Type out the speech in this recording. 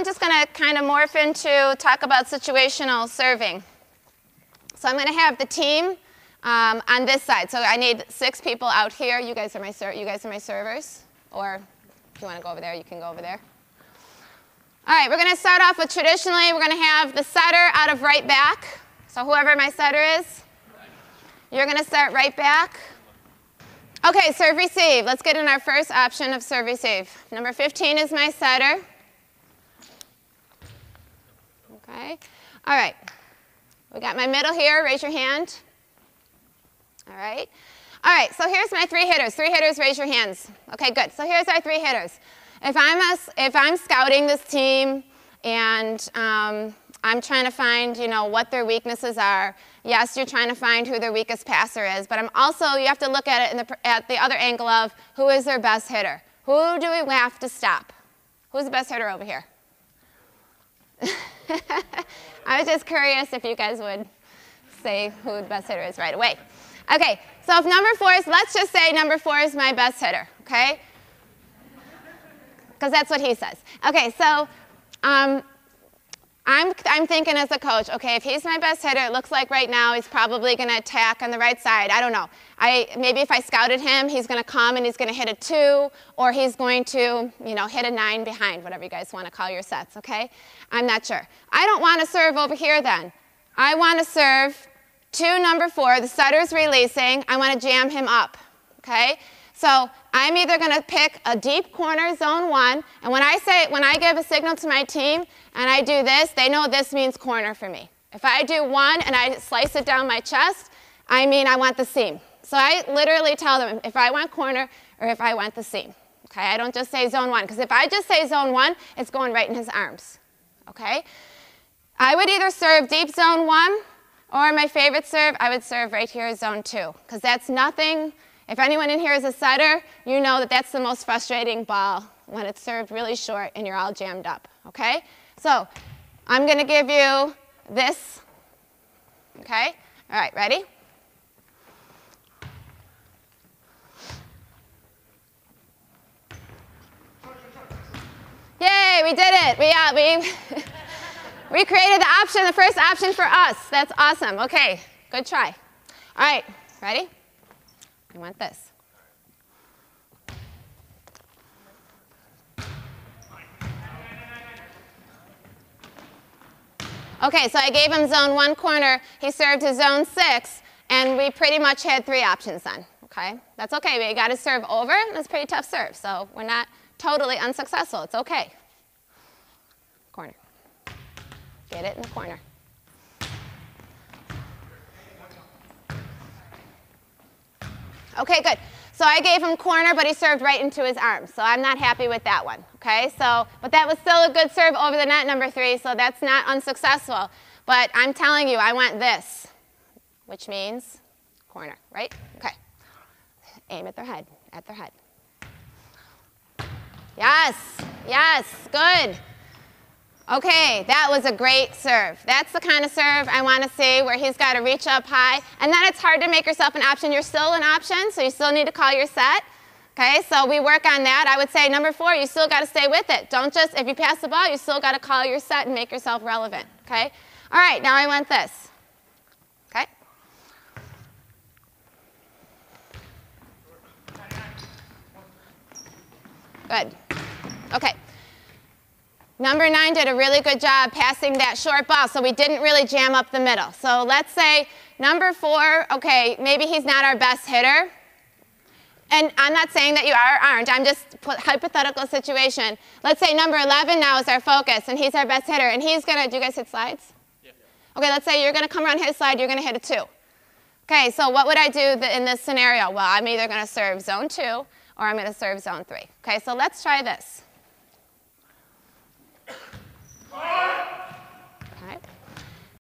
I'm just going to kind of morph into talk about situational serving. So I'm going to have the team um, on this side. So I need six people out here. You guys are my you guys are my servers. Or if you want to go over there, you can go over there. All right, we're going to start off with traditionally, we're going to have the setter out of right back. So whoever my setter is, you're going to start right back. Okay, serve receive. Let's get in our first option of serve receive. Number 15 is my setter. Okay, all right. We got my middle here. Raise your hand. All right. All right, so here's my three hitters. Three hitters, raise your hands. Okay, good. So here's our three hitters. If I'm, a, if I'm scouting this team and um, I'm trying to find, you know, what their weaknesses are, yes, you're trying to find who their weakest passer is, but I'm also, you have to look at it in the, at the other angle of who is their best hitter. Who do we have to stop? Who's the best hitter over here? I was just curious if you guys would say who the best hitter is right away. Okay, so if number four is, let's just say number four is my best hitter, okay? Because that's what he says. Okay, so um, I'm, I'm thinking as a coach, okay, if he's my best hitter, it looks like right now he's probably going to attack on the right side. I don't know. I, maybe if I scouted him, he's going to come and he's going to hit a two, or he's going to, you know, hit a nine behind, whatever you guys want to call your sets, okay? I'm not sure. I don't want to serve over here then. I want to serve to number four, the setter's releasing. I want to jam him up, okay? So I'm either going to pick a deep corner, zone one, and when I say, when I give a signal to my team and I do this, they know this means corner for me. If I do one and I slice it down my chest, I mean I want the seam. So I literally tell them if I want corner or if I want the seam. Okay, I don't just say zone one, because if I just say zone one, it's going right in his arms. Okay? I would either serve deep zone one, or my favorite serve, I would serve right here zone two, because that's nothing if anyone in here is a setter, you know that that's the most frustrating ball when it's served really short and you're all jammed up, okay? So I'm going to give you this, okay? All right, ready? Yay, we did it. We, uh, we, we created the option, the first option for us. That's awesome. Okay, good try. All right, ready? I want this. Okay, so I gave him zone one corner. He served to zone six, and we pretty much had three options then. Okay, that's okay. We got to serve over. And that's pretty tough serve, so we're not totally unsuccessful. It's okay. Corner. Get it in the corner. Okay, good. So I gave him corner, but he served right into his arms. So I'm not happy with that one. Okay, so, but that was still a good serve over the net, number three, so that's not unsuccessful. But I'm telling you, I want this, which means corner, right? Okay. Aim at their head, at their head. Yes, yes, good. Okay, that was a great serve. That's the kind of serve I want to see where he's got to reach up high. And then it's hard to make yourself an option. You're still an option, so you still need to call your set. Okay, so we work on that. I would say number four, you still got to stay with it. Don't just, if you pass the ball, you still got to call your set and make yourself relevant. Okay? All right, now I want this. Okay? Good. Number nine did a really good job passing that short ball, so we didn't really jam up the middle. So let's say number four, okay, maybe he's not our best hitter. And I'm not saying that you are or aren't. I'm just hypothetical situation. Let's say number 11 now is our focus, and he's our best hitter, and he's going to, do you guys hit slides? Yeah. Okay, let's say you're going to come around his slide, you're going to hit a two. Okay, so what would I do in this scenario? Well, I'm either going to serve zone two, or I'm going to serve zone three. Okay, so let's try this. Fire!